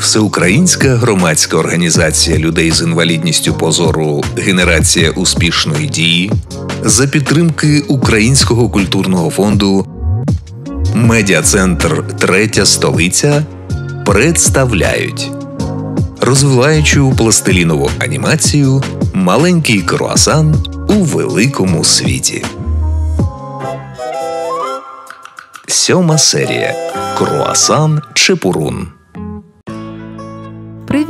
Всеукраїнська громадська організація людей з інвалідністю позору Генерація успішної дії за підтримки Українського культурного фонду Медіа-центр Третя столиця представляють розвиваючу пластилінову анімацію Маленький круасан у великому світі. Сьома серія Круасан Чепурун.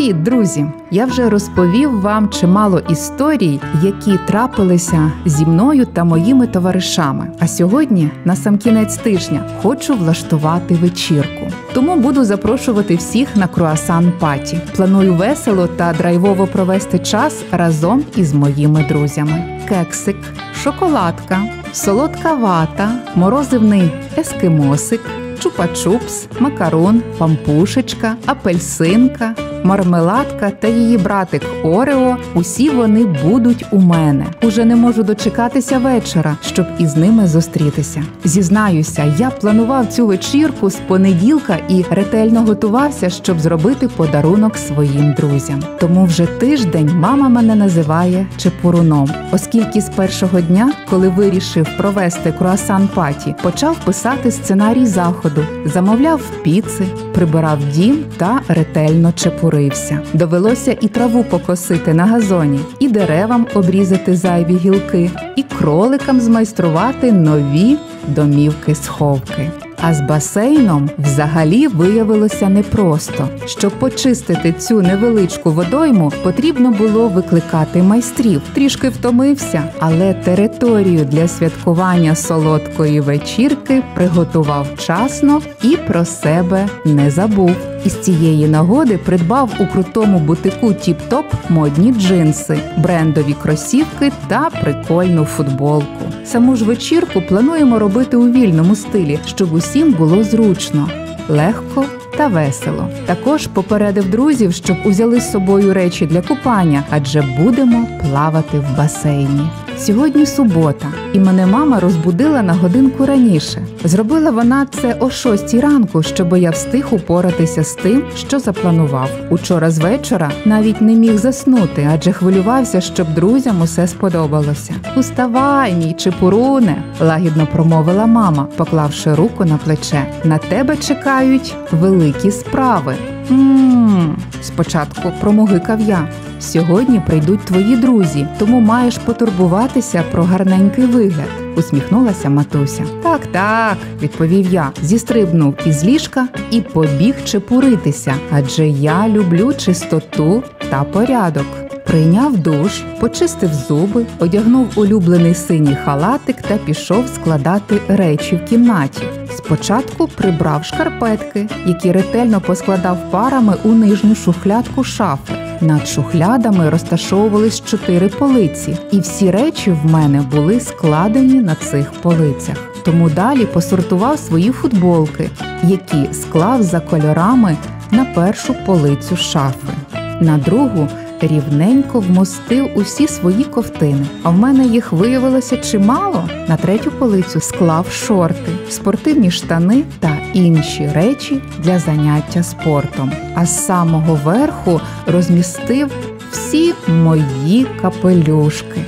Привіт, друзі! Я вже розповів вам чимало історій, які трапилися зі мною та моїми товаришами. А сьогодні, на сам кінець тижня, хочу влаштувати вечірку. Тому буду запрошувати всіх на круасан паті. Планую весело та драйвово провести час разом із моїми друзями: кексик, шоколадка, солодка вата, морозивний ескимосик чупа-чупс, макарон, пампушечка, апельсинка, мармеладка та її братик Орео. Усі вони будуть у мене. Уже не можу дочекатися вечора, щоб із ними зустрітися. Зізнаюся, я планував цю вечірку з понеділка і ретельно готувався, щоб зробити подарунок своїм друзям. Тому вже тиждень мама мене називає чепуруном, оскільки з першого дня, коли вирішив провести круасан паті, почав писати сценарій заходу замовляв піци, прибирав дім та ретельно чепурився. Довелося і траву покосити на газоні, і деревам обрізати зайві гілки, і кроликам змайструвати нові домівки сховки. А з басейном взагалі виявилося непросто. Щоб почистити цю невеличку водойму, потрібно було викликати майстрів. Трішки втомився, але територію для святкування солодкої вечірки приготував вчасно і про себе не забув. Із цієї нагоди придбав у крутому бутику Тіп-Топ модні джинси, брендові кросівки та прикольну футболку. Саму ж вечірку плануємо робити у вільному стилі, щоб усім було зручно, легко та весело. Також попередив друзів, щоб узяли з собою речі для купання, адже будемо плавати в басейні. Сьогодні субота, і мене мама розбудила на годинку раніше. Зробила вона це о шостій ранку, щоб я встиг упоратися з тим, що запланував. Учора з вечора навіть не міг заснути, адже хвилювався, щоб друзям усе сподобалося. Уставай, мій чепуруне, лагідно промовила мама, поклавши руку на плече. На тебе чекають великі справи. Ммм, спочатку промогикав я. Сьогодні прийдуть твої друзі, тому маєш потурбуватися про гарненький вигляд, усміхнулася матуся. Так, так, відповів я, зістрибнув із ліжка і побіг чепуритися, адже я люблю чистоту та порядок. Прийняв душ, почистив зуби, одягнув улюблений синій халатик та пішов складати речі в кімнаті. Спочатку прибрав шкарпетки, які ретельно поскладав парами у нижню шухлядку шафи. Над шухлядами розташовувались чотири полиці, і всі речі в мене були складені на цих полицях. Тому далі посортував свої футболки, які склав за кольорами на першу полицю шафи. На другу рівненько вмостив усі свої ковтини, а в мене їх виявилося чимало. На третю полицю склав шорти, спортивні штани та інші речі для заняття спортом. А з самого верху розмістив всі мої капелюшки,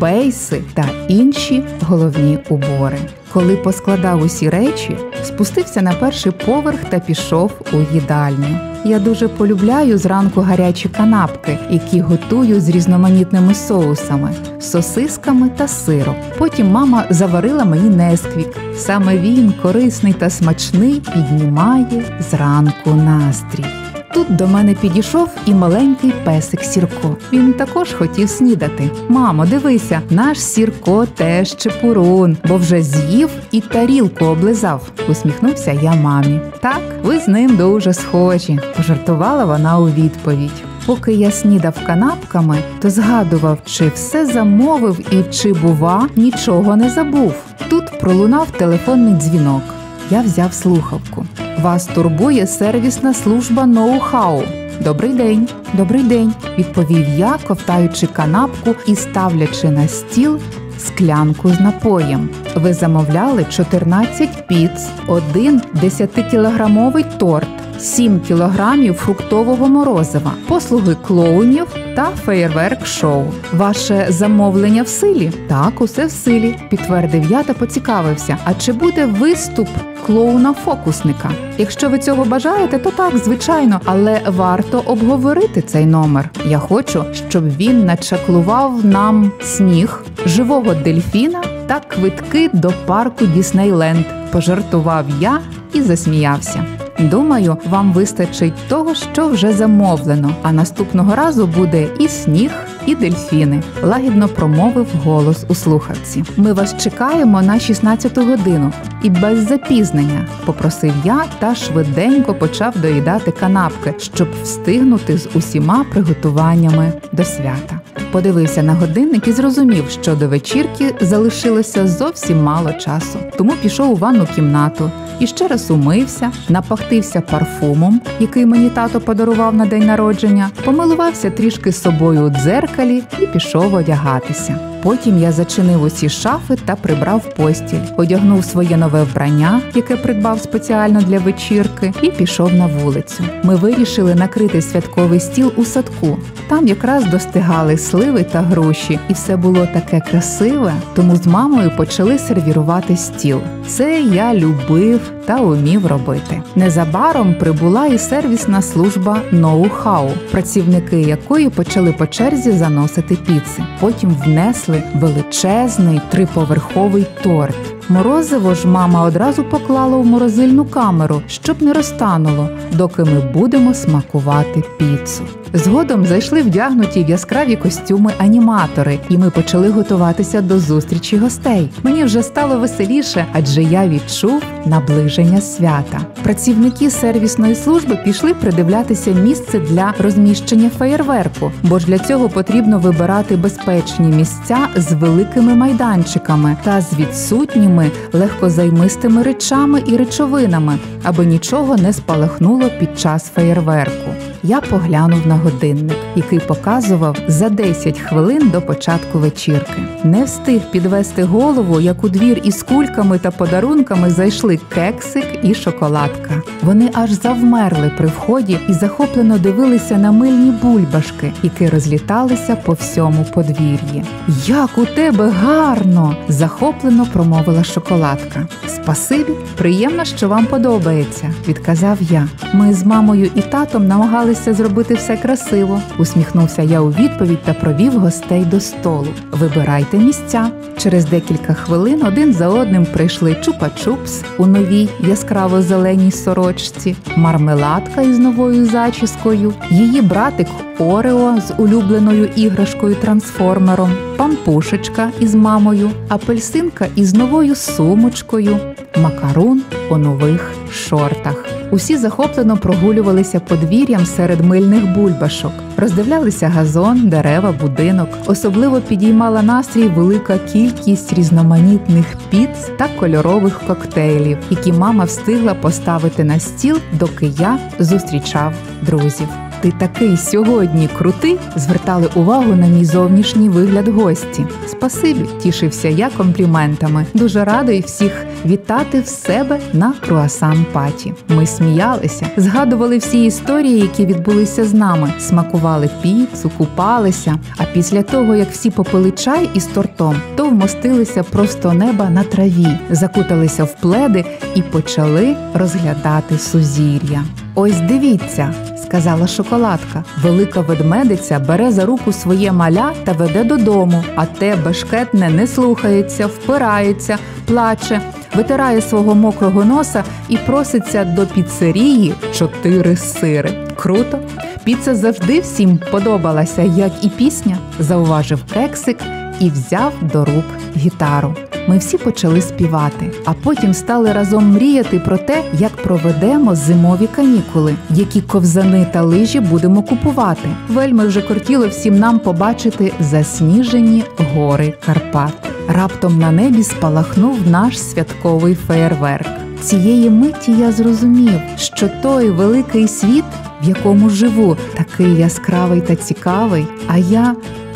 бейси та інші головні убори. Коли поскладав усі речі, спустився на перший поверх та пішов у їдальню. Я дуже полюбляю зранку гарячі канапки, які готую з різноманітними соусами, сосисками та сиром. Потім мама заварила мені несквік. Саме він корисний та смачний піднімає зранку настрій. Тут до мене підійшов і маленький песик Сірко. Він також хотів снідати. Мамо, дивися, наш Сірко теж чепурун, бо вже з'їв і тарілку облизав. Усміхнувся я мамі. Так, ви з ним дуже схожі, пожартувала вона у відповідь. Поки я снідав канапками, то згадував, чи все замовив і чи, бува, нічого не забув. Тут пролунав телефонний дзвінок. Я взяв слухавку. Вас турбує сервісна служба ноу-хау. Добрий день, добрий день, відповів я, ковтаючи канапку і ставлячи на стіл склянку з напоєм. Ви замовляли 14 піц, один 10-кілограмовий торт, 7 кілограмів фруктового морозива, послуги клоунів та феєрверк шоу. Ваше замовлення в силі? Так, усе в силі, підтвердив я та поцікавився. А чи буде виступ клоуна-фокусника? Якщо ви цього бажаєте, то так, звичайно, але варто обговорити цей номер. Я хочу, щоб він начаклував нам сніг, живого дельфіна та квитки до парку Діснейленд. Пожартував я і засміявся. Думаю, вам вистачить того, що вже замовлено. А наступного разу буде і сніг, і дельфіни. Лагідно промовив голос у слухавці. Ми вас чекаємо на 16 годину і без запізнення, попросив я та швиденько почав доїдати канапки, щоб встигнути з усіма приготуваннями до свята. Подивився на годинник і зрозумів, що до вечірки залишилося зовсім мало часу. Тому пішов у ванну кімнату і ще раз умився, напахтився парфумом, який мені тато подарував на день народження, помилувався трішки собою у дзеркалі і пішов одягатися. Потім я зачинив усі шафи та прибрав постіль, одягнув своє нове вбрання, яке придбав спеціально для вечірки, і пішов на вулицю. Ми вирішили накрити святковий стіл у садку. Там якраз достигали сливи та груші, і все було таке красиве. Тому з мамою почали сервірувати стіл. Це я любив та умів робити. Незабаром прибула і сервісна служба ноу-хау, працівники якої почали по черзі заносити піци. Потім внесли величезний триповерховий торт. Морозиво ж мама одразу поклала у морозильну камеру, щоб не розтануло, доки ми будемо смакувати піцу. Згодом зайшли вдягнуті в яскраві костюми аніматори, і ми почали готуватися до зустрічі гостей. Мені вже стало веселіше, адже я відчув наближення свята. Працівники сервісної служби пішли придивлятися місце для розміщення феєрверку, бо ж для цього потрібно вибирати безпечні місця з великими майданчиками та з відсутніми легкозаймистими речами і речовинами, аби нічого не спалахнуло під час феєрверку. Я поглянув на годинник, який показував за 10 хвилин до початку вечірки. Не встиг підвести голову, як у двір із кульками та подарунками зайшли кексик і шоколадка. Вони аж завмерли при вході і захоплено дивилися на мильні бульбашки, які розліталися по всьому подвір'ї. Як у тебе гарно! захоплено промовила шоколадка. Спасибі, приємно, що вам подобається, відказав я. Ми з мамою і татом намагалися зробити все красиво. Усміхнувся я у відповідь та провів гостей до столу. Вибирайте місця. Через декілька хвилин один за одним прийшли чупа-чупс у новій яскраво-зеленій сорочці, мармеладка із новою зачіскою, її братик Орео з улюбленою іграшкою трансформером, пампушечка із мамою, апельсинка із новою сумочкою, макарун у нових шортах. Усі захоплено прогулювалися подвір'ям серед мильних бульбашок, роздивлялися газон, дерева, будинок. Особливо підіймала настрій велика кількість різноманітних піц та кольорових коктейлів, які мама встигла поставити на стіл, доки я зустрічав друзів. Ти такий сьогодні крутий, звертали увагу на мій зовнішній вигляд гості. Спасибі, тішився я компліментами. Дуже радий всіх вітати в себе на круасан паті. Ми сміялися, згадували всі історії, які відбулися з нами, смакували піцу, купалися. А після того, як всі попили чай із тортом, то вмостилися просто неба на траві, закуталися в пледи і почали розглядати сузір'я. Ось дивіться, сказала шоколадка. Велика ведмедиця бере за руку своє маля та веде додому, а те бешкетне не слухається, впирається, плаче, витирає свого мокрого носа і проситься до піцерії чотири сири. Круто! Піца завжди всім подобалася, як і пісня, зауважив кексик і взяв до рук гітару. Ми всі почали співати, а потім стали разом мріяти про те, як проведемо зимові канікули, які ковзани та лижі будемо купувати. Вельми вже кортіло всім нам побачити засніжені гори Карпат. Раптом на небі спалахнув наш святковий феєрверк. Цієї миті я зрозумів, що той великий світ, в якому живу, такий яскравий та цікавий, а я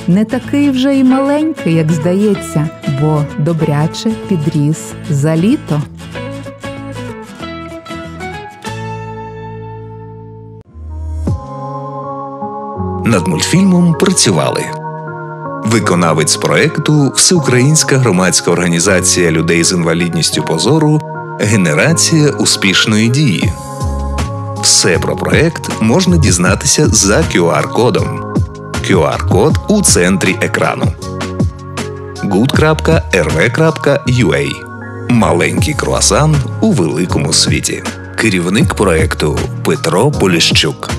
не такий вже й маленький, як здається, бо добряче підріс за літо. Над мультфільмом працювали виконавець проекту Всеукраїнська громадська організація людей з інвалідністю позору Генерація успішної дії. Все про проект можна дізнатися за QR-кодом. QR-код у центрі екрану. good.rv.ua Маленький круасан у великому світі. Керівник проекту Петро Поліщук.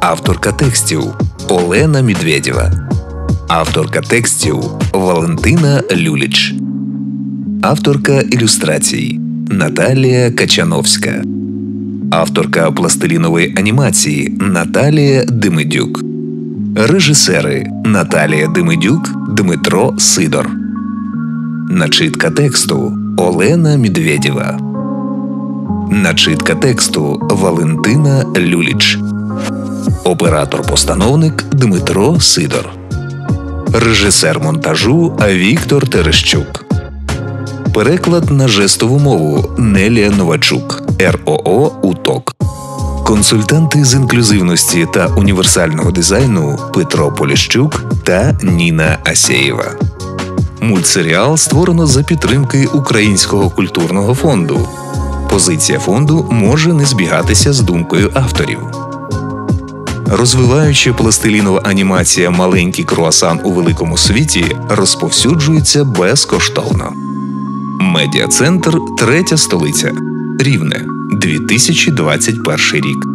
Авторка текстів Олена Медведєва. Авторка текстів Валентина Люліч. Авторка ілюстрацій Наталія Качановська. Авторка пластилінової анімації Наталія Демидюк. Режисери Наталія Демидюк, Дмитро Сидор. Начитка тексту Олена Медведєва. Начитка тексту Валентина Люліч. Оператор-постановник Дмитро Сидор. Режисер монтажу Віктор Терещук. Переклад на жестову мову Нелія Новачук РОО УТОК. Консультанти з інклюзивності та універсального дизайну Петро Поліщук та Ніна Асєєва. Мультсеріал створено за підтримки Українського культурного фонду. Позиція фонду може не збігатися з думкою авторів. Розвиваючи пластилінова анімація Маленький круасан у великому світі розповсюджується безкоштовно. Медіа-центр Третя столиця Рівне 2021 рік.